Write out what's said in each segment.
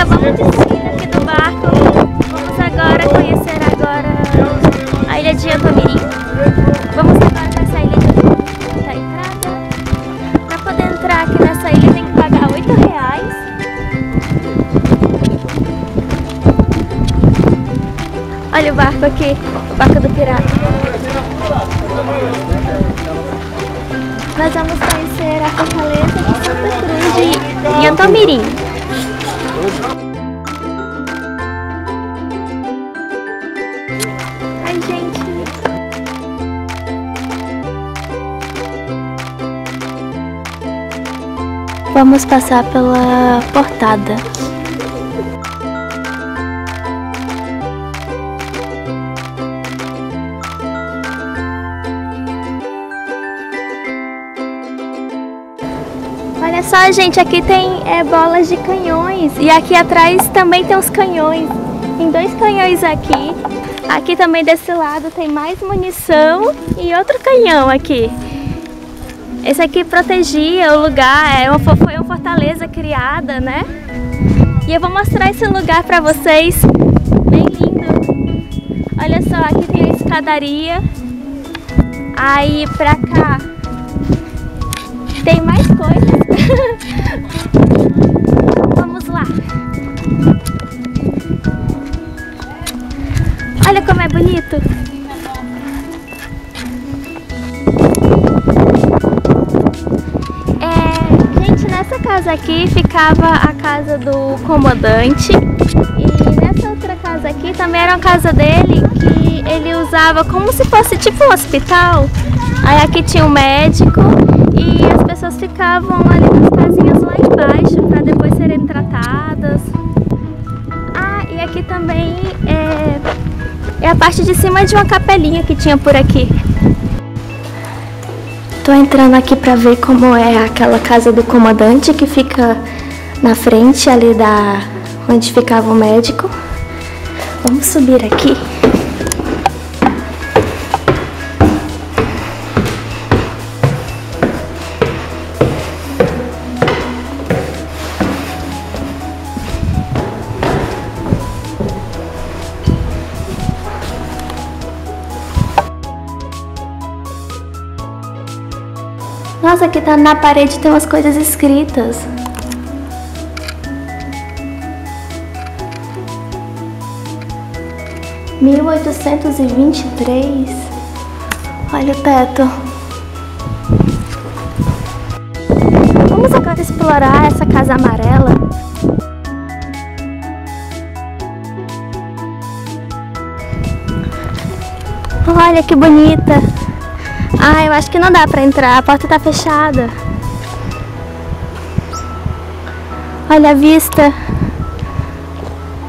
Estamos desistindo aqui do barco. Vamos agora conhecer agora a ilha de Antomirim. Vamos agora nessa ilha de da entrada. Para poder entrar aqui nessa ilha tem que pagar 8 reais. Olha o barco aqui, o barco do pirata. Nós vamos conhecer a fortaleza de Santa Cruz de Yantomirim. Ai, gente. Vamos passar pela portada. Olha só, gente, aqui tem é, bolas de canhões e aqui atrás também tem os canhões. Tem dois canhões aqui. Aqui também desse lado tem mais munição e outro canhão aqui. Esse aqui protegia o lugar, é uma, foi uma fortaleza criada, né? E eu vou mostrar esse lugar pra vocês, bem lindo. Olha só, aqui tem a escadaria. Aí pra cá tem mais coisas. Vamos lá. Olha como é bonito. É, gente, nessa casa aqui ficava a casa do comandante. E nessa outra casa aqui também era uma casa dele que ele usava como se fosse tipo um hospital. Aí aqui tinha um médico e as pessoas ficavam ali nas casinhas lá embaixo para depois serem tratadas. Ah, e aqui também é, é a parte de cima de uma capelinha que tinha por aqui. Tô entrando aqui para ver como é aquela casa do comandante que fica na frente ali da onde ficava o médico. Vamos subir aqui. Nossa, aqui tá na parede tem umas coisas escritas. Mil oitocentos e vinte e três. Olha o teto. Vamos agora explorar essa casa amarela. Olha que bonita. Ah, eu acho que não dá pra entrar, a porta tá fechada. Olha a vista.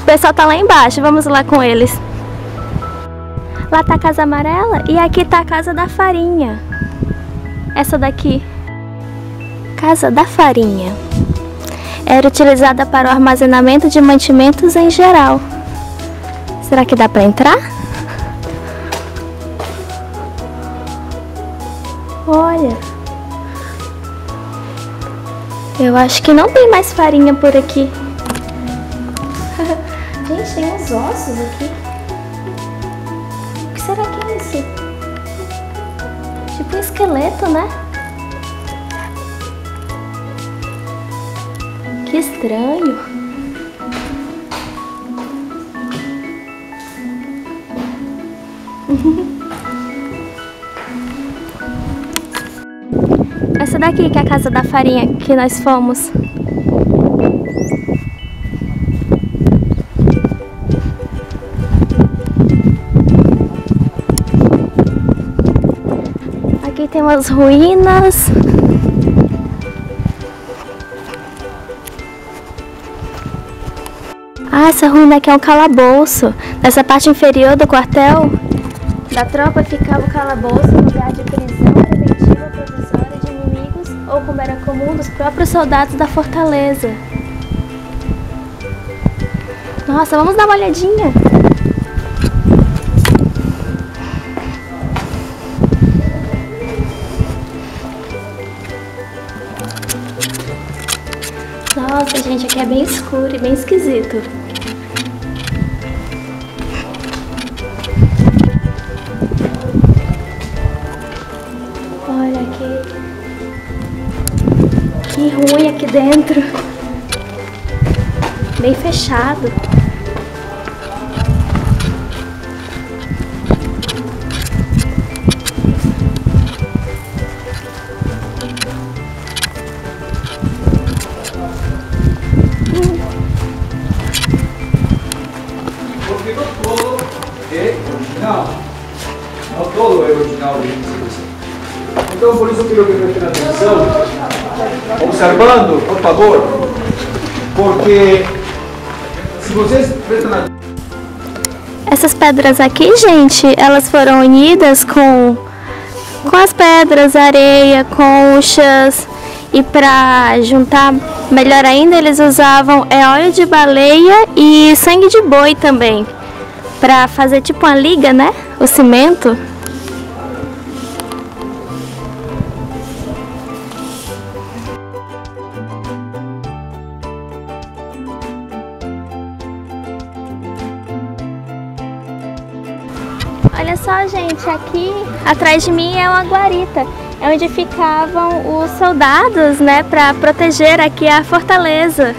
O pessoal tá lá embaixo, vamos lá com eles. Lá tá a casa amarela e aqui tá a casa da farinha. Essa daqui. Casa da farinha. Era utilizada para o armazenamento de mantimentos em geral. Será que dá pra entrar? Olha. Eu acho que não tem mais farinha por aqui. Gente, tem uns ossos aqui. O que será que é isso? Tipo um esqueleto, né? Que estranho. Essa daqui que é a casa da farinha que nós fomos. Aqui tem umas ruínas. Ah, essa ruína aqui é um calabouço. Nessa parte inferior do quartel da tropa ficava o calabouço, lugar de prisão ou, como era comum, dos próprios soldados da fortaleza. Nossa, vamos dar uma olhadinha. Nossa, gente, aqui é bem escuro e bem esquisito. Que ruim aqui dentro. Bem fechado. Então, por isso eu queria que prestem atenção, observando, por favor, porque se vocês prestam atenção. Essas pedras aqui, gente, elas foram unidas com, com as pedras, areia, conchas. E para juntar melhor ainda, eles usavam é, óleo de baleia e sangue de boi também. Para fazer tipo uma liga, né? O cimento. Olha só, gente, aqui atrás de mim é uma guarita, é onde ficavam os soldados, né, para proteger aqui a fortaleza.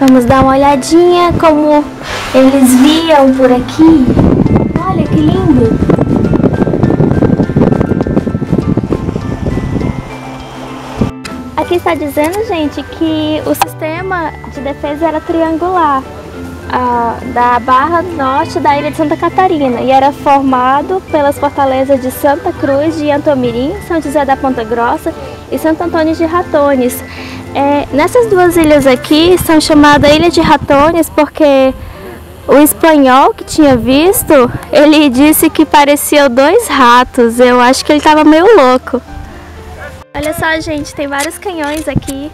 Vamos dar uma olhadinha como eles viam por aqui. Olha que lindo! Aqui está dizendo, gente, que o sistema de defesa era triangular, da Barra Norte da ilha de Santa Catarina, e era formado pelas fortalezas de Santa Cruz de Antomirim, São José da Ponta Grossa e Santo Antônio de Ratones. É, nessas duas ilhas aqui são chamadas Ilha de Ratones porque o espanhol que tinha visto, ele disse que pareciam dois ratos. Eu acho que ele estava meio louco. Olha só, gente, tem vários canhões aqui.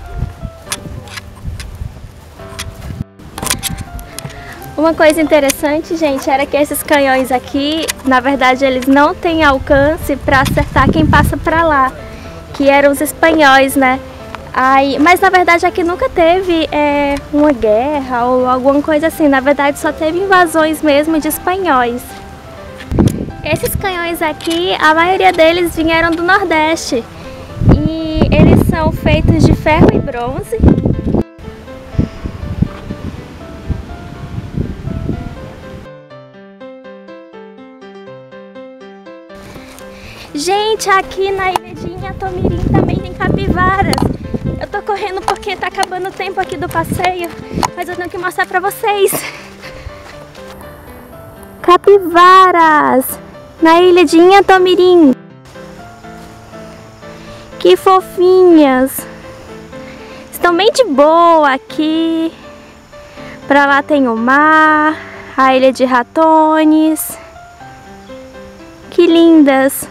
Uma coisa interessante, gente, era que esses canhões aqui, na verdade, eles não têm alcance para acertar quem passa para lá, que eram os espanhóis, né? Aí, mas na verdade aqui nunca teve é, uma guerra ou alguma coisa assim, na verdade só teve invasões mesmo de espanhóis. Esses canhões aqui, a maioria deles vieram do Nordeste são feitos de ferro e bronze. Gente, aqui na ilha de também tem capivaras. Eu tô correndo porque tá acabando o tempo aqui do passeio, mas eu tenho que mostrar pra vocês. Capivaras! Na ilha de. Que fofinhas. Estão bem de boa aqui. Pra lá tem o mar, a ilha de ratones. Que lindas.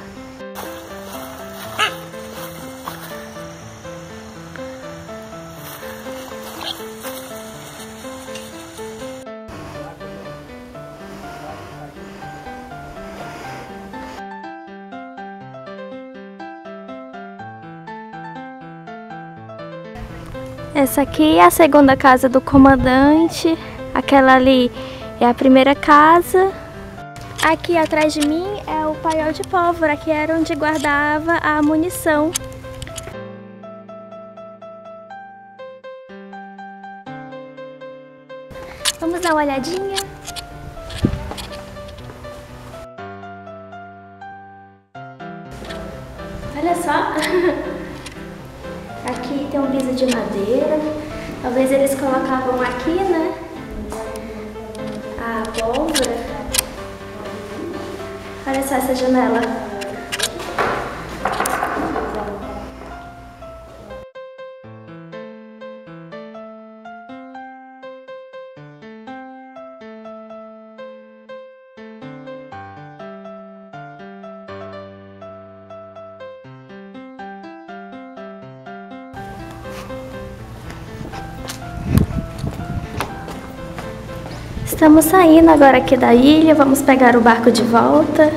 Essa aqui é a segunda casa do comandante. Aquela ali é a primeira casa. Aqui atrás de mim é o paiol de pólvora, que era onde guardava a munição. Vamos dar uma olhadinha. Olha só! Tem um piso de madeira. Talvez eles colocavam aqui, né? A pólvora. Olha só essa janela. Estamos saindo agora aqui da ilha, vamos pegar o barco de volta.